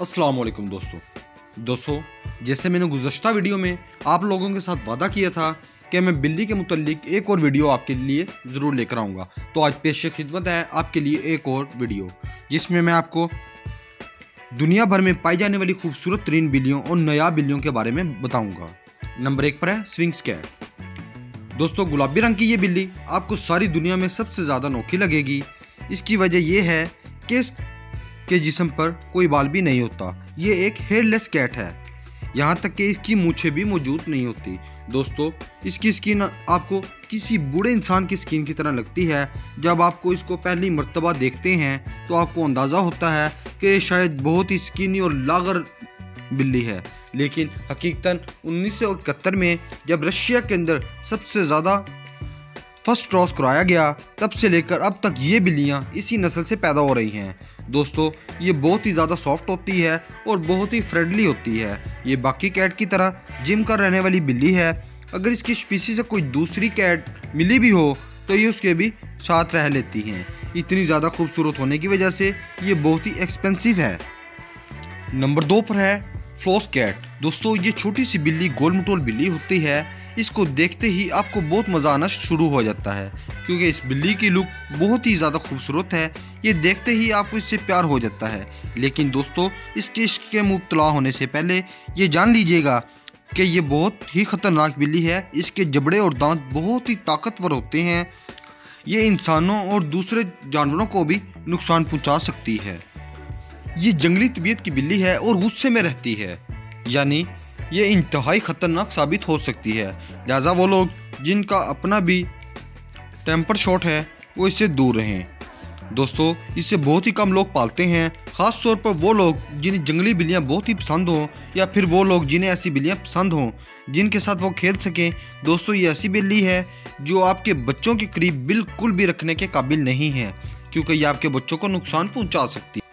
अस्सलाम वालेकुम दोस्तों। दोस्तों, जैसे मैंने गुजशत वीडियो में आप लोगों के साथ वादा किया था कि मैं बिल्ली के मुतलिक एक और वीडियो आपके लिए ज़रूर लेकर आऊँगा। तो आज पेश खिदमत है आपके लिए एक और वीडियो, जिसमें मैं आपको दुनिया भर में पाई जाने वाली खूबसूरत तरीन बिल्लियों और नया बिल्लियों के बारे में बताऊँगा। नंबर एक पर है स्विंग्स कैट। दोस्तों, गुलाबी रंग की ये बिल्ली आपको सारी दुनिया में सबसे ज़्यादा नोखी लगेगी। इसकी वजह यह है कि के जिसम पर कोई बाल भी नहीं होता। ये एक हेयरलेस कैट है। यहाँ तक कि इसकी मूछें भी मौजूद नहीं होती। दोस्तों, इसकी स्किन आपको किसी बूढ़े इंसान की स्किन की तरह लगती है। जब आपको इसको पहली मरतबा देखते हैं तो आपको अंदाज़ा होता है कि शायद बहुत ही स्किनी और लागर बिल्ली है। लेकिन हकीकतन उन्नीस में जब रशिया के अंदर सबसे ज़्यादा फ़र्स्ट क्रॉस कराया गया, तब से लेकर अब तक ये बिल्लियाँ इसी नस्ल से पैदा हो रही हैं। दोस्तों, ये बहुत ही ज़्यादा सॉफ्ट होती है और बहुत ही फ्रेंडली होती है। ये बाकी कैट की तरह जिम कर रहने वाली बिल्ली है। अगर इसकी स्पीसी से कोई दूसरी कैट मिली भी हो तो ये उसके भी साथ रह लेती हैं। इतनी ज़्यादा खूबसूरत होने की वजह से ये बहुत ही एक्सपेंसिव है। नंबर दो पर है फ्लोस कैट दोस्तों, ये छोटी सी बिल्ली, गोलमटोल बिल्ली होती है, इसको देखते ही आपको बहुत मज़ा आना शुरू हो जाता है। क्योंकि इस बिल्ली की लुक बहुत ही ज़्यादा खूबसूरत है, ये देखते ही आपको इससे प्यार हो जाता है। लेकिन दोस्तों इसके इश्क के मुबतला होने से पहले ये जान लीजिएगा कि ये बहुत ही ख़तरनाक बिल्ली है। इसके जबड़े और दांत बहुत ही ताकतवर होते हैं। ये इंसानों और दूसरे जानवरों को भी नुकसान पहुँचा सकती है। ये जंगली तबीयत की बिल्ली है और गुस्से में रहती है। यानी ये इंतहाई ख़तरनाक साबित हो सकती है। लिहाजा वो लोग जिनका अपना भी टेम्पर शॉट है, वो इससे दूर रहें। दोस्तों इसे बहुत ही कम लोग पालते हैं ख़ास तौर पर वो लोग जिन्हें जंगली बिल्लियाँ बहुत ही पसंद हों, या फिर वो लोग जिन्हें ऐसी बिल्लियाँ पसंद हों, जिनके साथ वो खेल सकें। दोस्तों, ये ऐसी बिल्ली है जो आपके बच्चों के करीब बिल्कुल भी रखने के काबिल नहीं है, क्योंकि ये आपके बच्चों को नुकसान पहुँचा सकती है।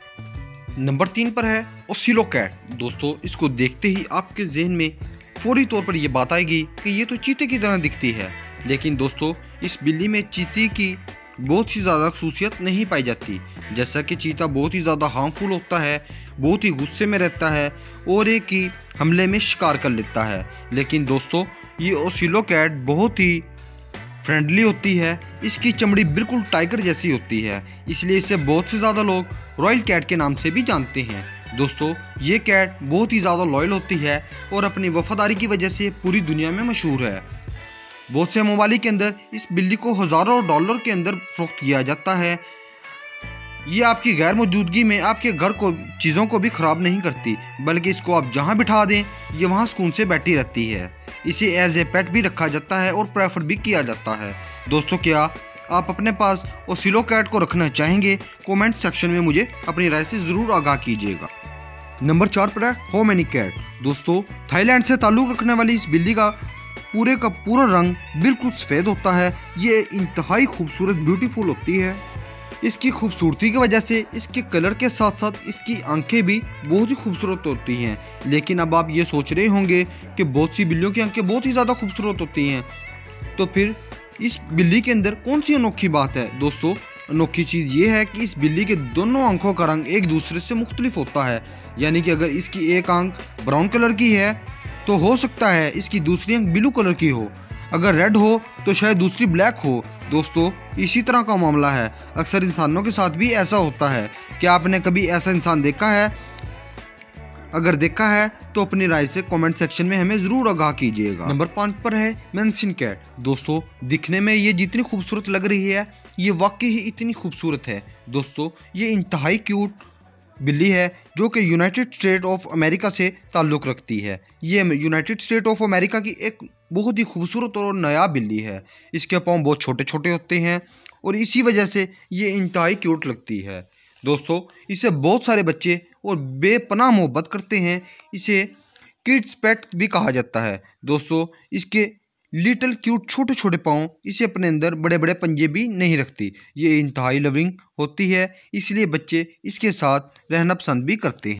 नंबर तीन पर है ओसिलो कैट दोस्तों, इसको देखते ही आपके जहन में फौरी तौर पर यह बात आएगी कि ये तो चीते की तरह दिखती है। लेकिन दोस्तों, इस बिल्ली में चीते की बहुत ही ज़्यादा खसूसियत नहीं पाई जाती। जैसा कि चीता बहुत ही ज़्यादा हार्मफुल होता है, बहुत ही गुस्से में रहता है और एक ही हमले में शिकार कर लेता है। लेकिन दोस्तों, ये ओसिलो कैट बहुत ही फ्रेंडली होती है, इसकी चमड़ी बिल्कुल टाइगर जैसी होती है, इसलिए इसे बहुत से ज़्यादा लोग रॉयल कैट के नाम से भी जानते हैं। दोस्तों, ये कैट बहुत ही ज़्यादा लॉयल होती है और अपनी वफादारी की वजह से पूरी दुनिया में मशहूर है। बहुत से ममालिक के अंदर इस बिल्ली को हज़ारों डॉलर के अंदर फरोख्त किया जाता है ये आपकी गैर मौजूदगी में आपके घर को, चीज़ों को भी ख़राब नहीं करती, बल्कि इसको आप जहाँ बिठा दें, ये वहाँ सुकून से बैठी रहती है। इसे एज ए पेट भी रखा जाता है और प्रेफर भी किया जाता है। दोस्तों, क्या आप अपने पास सिलो कैट को रखना चाहेंगे? कमेंट सेक्शन में मुझे अपनी राय से ज़रूर आगाह कीजिएगा। नंबर चार पर है हो मैनी कैट दोस्तों थाईलैंड से ताल्लुक़ रखने वाली इस बिल्ली का पूरे का पूरा रंग बिल्कुल सफ़ेद होता है। ये इंतहाई खूबसूरत ब्यूटीफुल होती है। इसकी खूबसूरती की वजह से, इसके कलर के साथ साथ इसकी आँखें भी बहुत ही खूबसूरत होती हैं। लेकिन अब आप ये सोच रहे होंगे कि बहुत सी बिल्लियों की आँखें बहुत ही ज़्यादा खूबसूरत होती हैं। तो फिर इस बिल्ली के अंदर कौन सी अनोखी बात है? दोस्तों, अनोखी चीज़ ये है कि इस बिल्ली के दोनों आँखों का रंग एक दूसरे से मुख्तलिफ़ होता है। यानी कि अगर इसकी एक आँख ब्राउन कलर की है तो हो सकता है इसकी दूसरी आँख ब्लू कलर की हो। अगर रेड हो तो शायद दूसरी ब्लैक हो। दोस्तों, इसी तरह का मामला है। अक्सर इंसानों के साथ भी ऐसा होता है। क्या आपने कभी ऐसा इंसान देखा है? अगर देखा है तो अपनी राय से कमेंट सेक्शन में हमें ज़रूर आगाह कीजिएगा। नंबर पाँच पर है मेंसिन कैट दोस्तों, दिखने में ये जितनी खूबसूरत लग रही है, ये वाकई ही इतनी खूबसूरत है। दोस्तों, ये इंतहाई क्यूट बिल्ली है, जो कि यूनाइटेड स्टेट ऑफ़ अमेरिका से ताल्लुक़ रखती है। ये यूनाइटेड स्टेट ऑफ़ अमेरिका की एक बहुत ही खूबसूरत और नया बिल्ली है। इसके पाँव बहुत छोटे छोटे होते हैं और इसी वजह से ये इंतहाई क्यूट लगती है। दोस्तों, इसे बहुत सारे बच्चे और बेपनाह मोहब्बत करते हैं। इसे किड्स पेट भी कहा जाता है। दोस्तों, इसके लिटल क्यूट छोटे छोटे पाँव इसे अपने अंदर बड़े बड़े पंजे भी नहीं रखती। ये इंतहाई लविंग होती है, इसलिए बच्चे इसके साथ रहना पसंद भी करते हैं।